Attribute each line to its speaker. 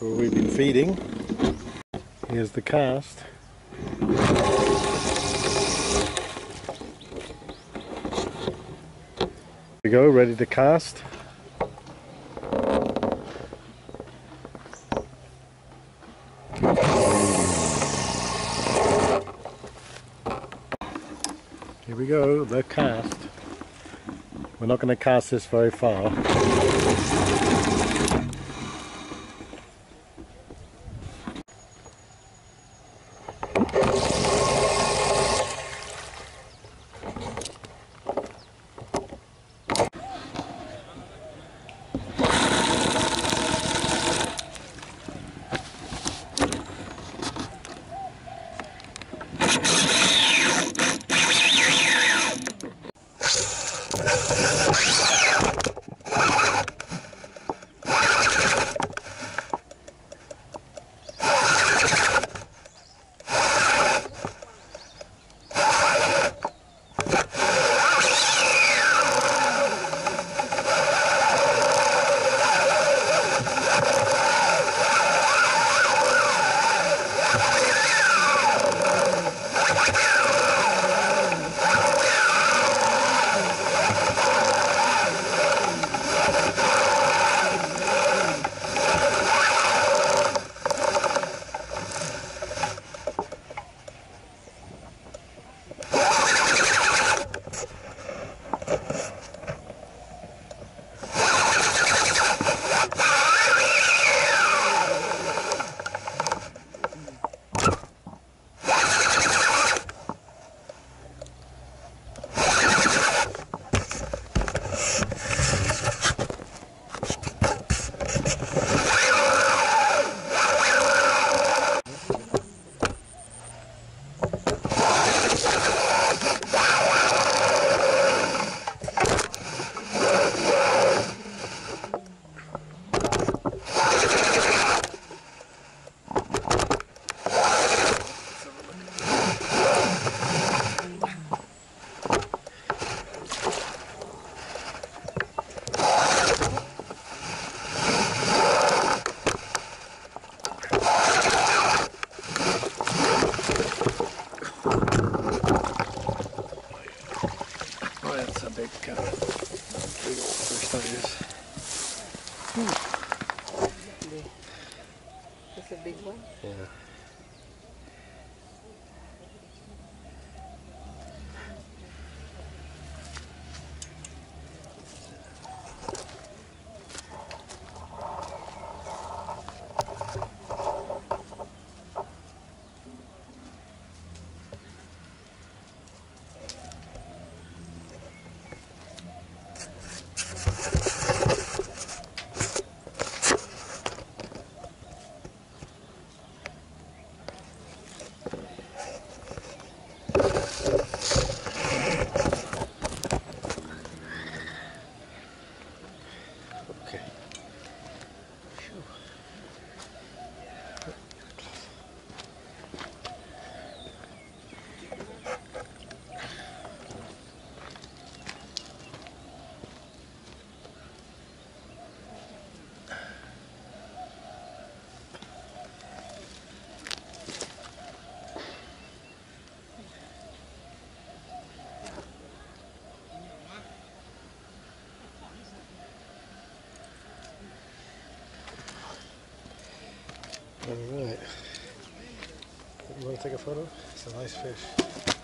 Speaker 1: where we've been feeding. Here's the cast. We go, ready to cast. Here we go, the cast. We're not going to cast this very far.
Speaker 2: That's a big one.
Speaker 1: Yeah. All right. You want to take a photo? It's a nice fish.